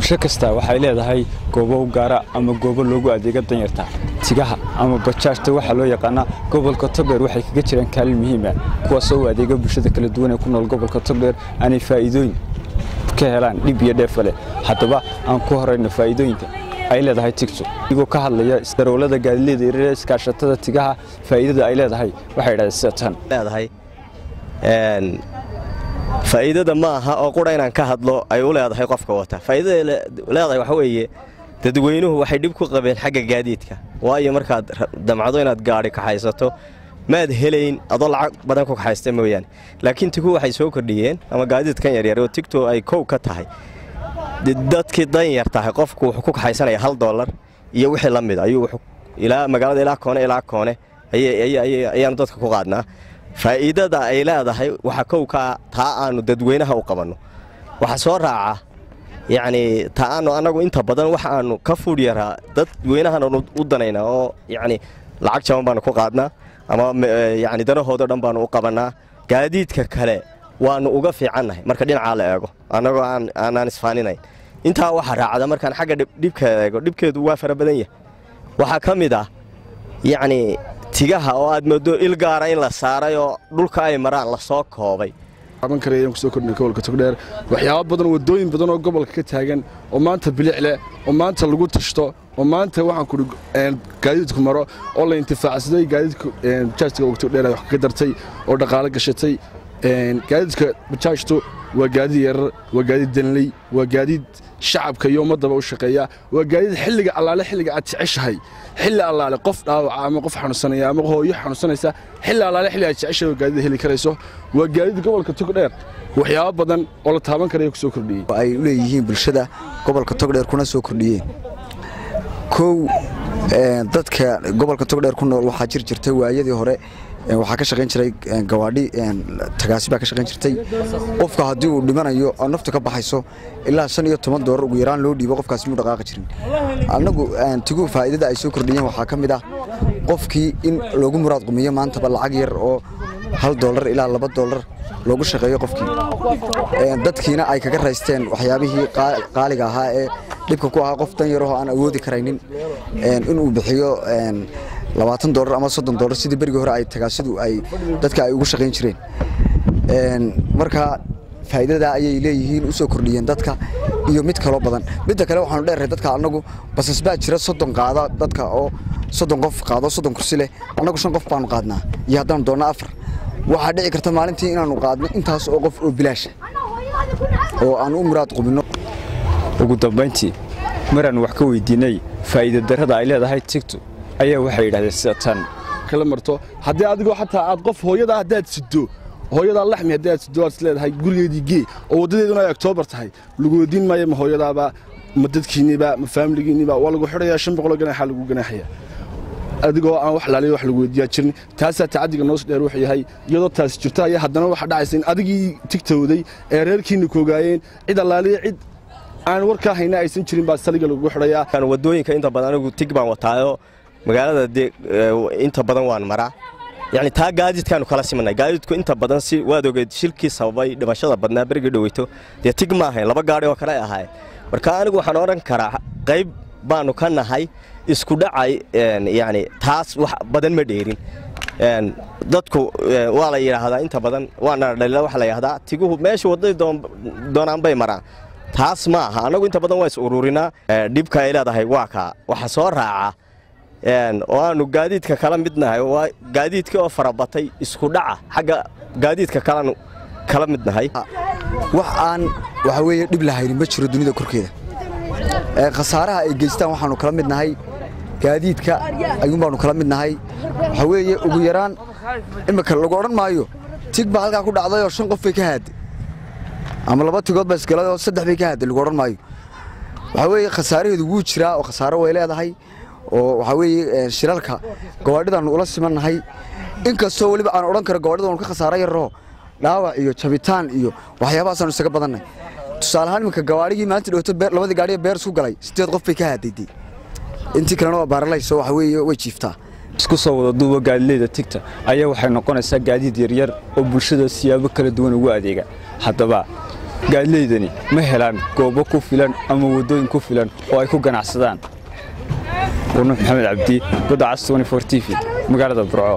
bulsho kasta waxay leedahay goobo u gaara ama goobo loogu adeega danyarta tigaha ama bajaajta. Waxaa loo yaqaanaa gobolka togdheer waxay kaga jiraan kaalin muhiima kuwaasoo u adeega bulshada kala duwan ee ku nool gobolka togdheer aanay faa'iidooyin ka helaan dhib iyo dheefa leh haddaba aan ku horayno faa'iidooyinka ay leedahay tigtu igoo ka hadlaya darawlada gaadileeda yaryar iskaashatada tigaha faa'iidada ay leedahay waxay idhahdeen sida tan. Leedahay faa'iidada ma aha oo qura inaan ka hadlo ay u leedahay qofka wata. Faa'iidada leedahay waxa weeye dadweynuhu waxay dhib ku qabeen xagga gaadiidka. Waayo markaad damcdo inaad gaadhi kaxaysato maad helayn adoo lacag badan ku kaxaysta mooyaane. Laakiin tigu waxay soo kordhiyeen ama gaadiidkan yaryar oo tigto ay kow ka tahay. Dadkii danyar tahay qofku wuxuu ku kaxaysanaya hal doolar iyo wixii la mid ayuu ilaa magaalada ilaa koone ilaa koone ayaanu dadka ku qaadnaa faa'iidada ay leedahay waxa kowkaa taa aanu dadweynaha u qabanno. Waxa soo raaca yacnii taa aanu annagu inta badan waxa aanu ka fuudh yaraa u danaynaa oo yacni lacag jaban baanu ku qaadnaa ama yacni danahoodo dhan baanu u qabannaa. Gaadiidka kale waannu uga fiicannahay marka dhinacaa la eego annagoo aanaan isfaaninayn. Intaa waxaa raacda markaan xagga dhibkeeda eego dhibkeedu waa fara badan yahay. Waxaa ka mid ah yacnii tigaha oo aad moodo il gaara in la saaray oo dhulka ay maraan la soo koobay. Kusoo kordhinay gobolka togdheer. Waxyaabo badan wadooyin badan oo gobolka ka taagan oo maanta bilic leh oo maanta lagu tashto oo maanta waxaan kudhi gaadiidku maro oo la intifaacsaday gaadiidka bajaajka togdheer ay wax kaga dartay oo dhaqaalo gashatay gaadiidka bajaajtu waa gaadiid yarar waa gaadiid danley waa gaadiid shacabka iyo ummadaba u shaqeeya waa gaadiid xilliga allaale xilliga aad jeceshahay. Xilli allaale qof dhaawaca ama qof xanuunsanaya ama hooyo xanuunsanaysa xilli allaale xilli aad jeceshahay waa gaadiid heli karayso. Waa gaadiid gobolka togdheer waxyaabo badan oo la taaban karaya ku soo kordhiyey. Ay u leeyihiin bulshada gobolka togdheer kuna soo kordhiyeen kow dadka gobolka togdheer ku nool waxaa jir jirtay waayadii hore waxaa ka shaqayn jiray gawaadhi tagaasi baa ka shaqayn jirtay. Qofka haddii uu dhimanayo oo ka baxayso ilaa shan iyo toban doolar ugu yaraan loo dhiibo qofkaasi muu dhaqaaqi jirin. Annagu tigu faa'iidada ay soo kordhiyeen waxaa ka mid ah qofkii in loogu muraad qumiyo maantaba lacag yar oo hal doolar ilaa laba doolar loogu shaqeeyo qofkii. Dadkiina ay kaga raysteen waxyaabihii qaaliga ahaa ee dhibka ku ahaa qof dan yarahoo aan awoodi karaynin. Inuu bixiyo labaatan doolar ama soddon doolar sidii berigii hore ay tagaasidu ay dadka ay ugu shaqayn jireen. Marka faa'iidadaa ayay leeyihiin u soo kordhiyeen dadka iyo mid kaloo badan. Midda kale waxaanu dheerray dadka annagu basas baa jira soddon qaada dadka oo soddon qof qaado soddon kursi leh. Annagu shan qof baanu qaadnaa iyo haddaanu doonno afar. Waxaa dhici karta maalintii inaannu qaadno intaas oo qof oo bilaasha oo aan u muraad qubinno. Ugu dambayntii maraan wax ka weydiinay faa'iida darrada ay leedahay tigtu ayaa waxay yidhahdeen sida kala marto haddii adigoo xataa aad qof hooyadaa haddaad sido hooyadaa laxmi haddii aad sido aad is gurigeedii gee oo waddadeeduna ay oktoobar tahay lagu weydiin maayo ma hooyadaaba ma dadkiinniba ma faamiligiinniba waa lagu xidhayaa shan boqoloo ganaaxa lagu ganaaxaya. Adigoo aan wax laaliyo wax lagu weydiiyaa jirin. Taasaa tacaddiga noos dheer wuxuu yahay iyadoo taasi jirta ayaa haddana waxa dhacaysa in adigii tigtowday ee reerkiinna koogaayeen cid allaaliya cid aan warkaa hayna aysan jirin baa saliga lagu xidhayaa. Wadooyinka inta badan anigu tig baan wataayo magaalada dee inta badan waan maraa. Yacni taa gaadiidkaanu kala simanay. Gaadiidku inta badan si waad ogeed shilkii sababay dhimashada badnaa berigii dhoweyto dee tig ma ahayn laba gaadhi oo kale ahaay. Marka anigu waxaan odhan karaa qayb baanu ka nahay isku dhacay yacni taas wax badan ma dheerin. Dadku waa la yidhaahdaa inta badan waana dhalila waxa la yidhahdaa tiguhu meesha wadday doonaan bay maraan. Taas ma aha. Annagu inta badan waa is ururinaa dhibka ay leedahay waa kaa. Waxa soo raaca oo aanu gaadiidka kala midnahay waa gaadiidkii oo farabatay isku dhaca. Xagga gaadiidka kalanu kala midnahay. Wax aan waxa weeye dhib lahaynin ma jiro dunida korkeeda. Khasaaraha ay geystaan waxaanu kala midnahay. Gaadiidka ayuun baanu kala midnahay. Waxa weeye ugu yaraan imika lagu odhan maayo? Tig baa halkaa ku dhacday oo shan qof bay ka haadday ama laba tigood baa isgalay oo saddex bay ka haadday lagu odhan maayo. Waxaa weeye khasaaraheedu wuu jiraa oo khasaaro way leedahay oo waxaa weeye shilalka gawaadhidaannu ula simannahay. Inkastoo weliba aan odhan karo gawaadhida ka khasaaro yarroo dhaawac iyo jabitaan iyo waxyaabahaasaan isaga badannay. Tusaaleahaan iminka gawaadhigii maanta dhowto labadii gaadhiga beer isku galay siddeed qof bay ka haadayday. Intii kalena waa baaralayso waxa weeye way jiiftaa. Isku soo wada duuba gaadileyda tigta ayaa waxay noqonaysaa gaadiid yaryar oo bulshada siyaabo kala duwan ugu adeega. Haddaba gaadleydani ma helaan goobo ku filan ama waddooyin ku filan oo ay ku ganacsadaan warnuux maxamed cabdi badda cas t v magaalada burco